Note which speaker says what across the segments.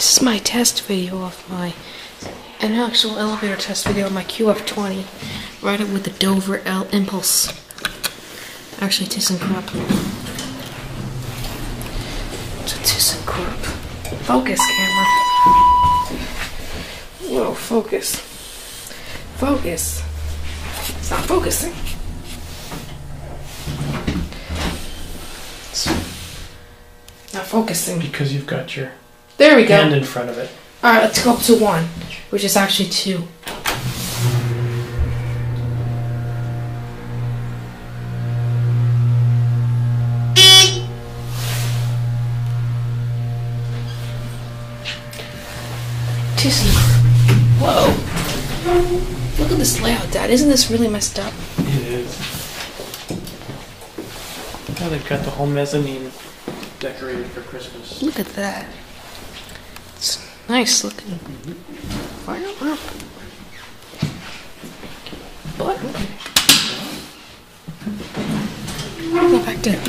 Speaker 1: This is my test video of my an actual elevator test video of my QF20. Ride it with the Dover L Impulse. Actually, ThyssenKrupp. It's a ThyssenKrupp. Focus camera. Whoa, focus. Focus. It's not focusing. Not focusing.
Speaker 2: Because you've got your
Speaker 1: There we go.
Speaker 2: hand in front of it.
Speaker 1: Alright, let's go up to one, which is actually two. Whoa. Look at this layout, Dad. Isn't this really messed up?
Speaker 2: It is. Now they've got the whole mezzanine decorated for Christmas.
Speaker 1: Look at that. It's nice looking. Fire up. But go back down.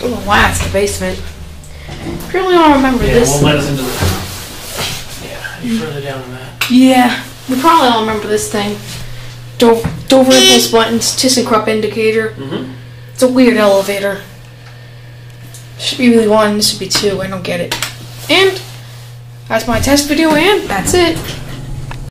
Speaker 1: Oh, wow, it's the basement. Really don't remember
Speaker 2: Yeah,
Speaker 1: this.
Speaker 2: won't let us into the. Yeah, you further down than that.
Speaker 1: Yeah, we probably all remember this thing. Do- Dover impulse buttons, ThyssenKrupp indicator.
Speaker 2: Mm-hmm.
Speaker 1: It's a weird elevator. Should be really one, this should be two. I don't get it. And that's my test video, and that's it.